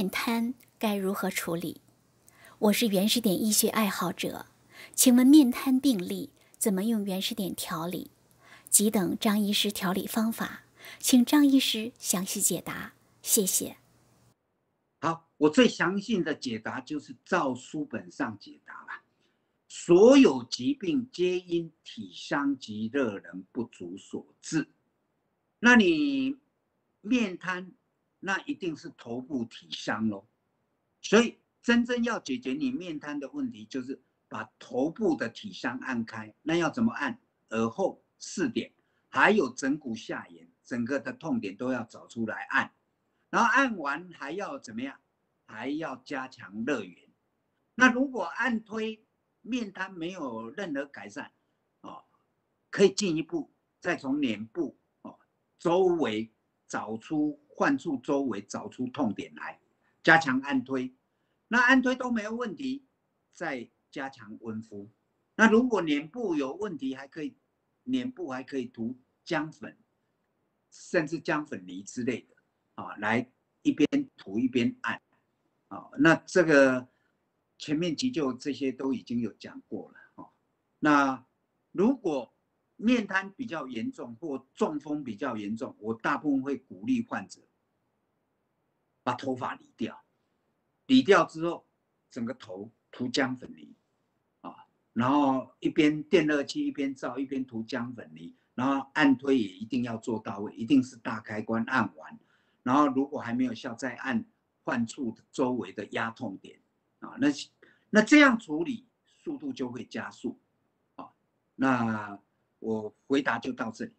面瘫该如何处理？我是原始点医学爱好者，请问面瘫病例怎么用原始点调理？急等张医师调理方法，请张医师详细解答，谢谢。好，我最详细的解答就是照书本上解答了。所有疾病皆因体伤及热能不足所致。那你面瘫，那一定是头部体伤喽。所以。真正要解决你面瘫的问题，就是把头部的体伤按开。那要怎么按？耳后四点，还有枕骨下沿，整个的痛点都要找出来按。然后按完还要怎么样？还要加强热源。那如果按推面瘫没有任何改善，哦，可以进一步再从脸部哦周围找出患处周围找出痛点来，加强按推。那按推都没有问题，再加强温敷。那如果脸部有问题，还可以脸部还可以涂姜粉，甚至姜粉泥之类的啊，来一边涂一边按啊。那这个前面急救这些都已经有讲过了啊。那如果面瘫比较严重或中风比较严重，我大部分会鼓励患者把头发理掉。理掉之后，整个头涂姜粉泥，啊，然后一边电热器一边照，一边涂姜粉泥，然后按推也一定要做到位，一定是大开关按完，然后如果还没有效，再按患处周围的压痛点，啊，那那这样处理速度就会加速，啊，那我回答就到这里。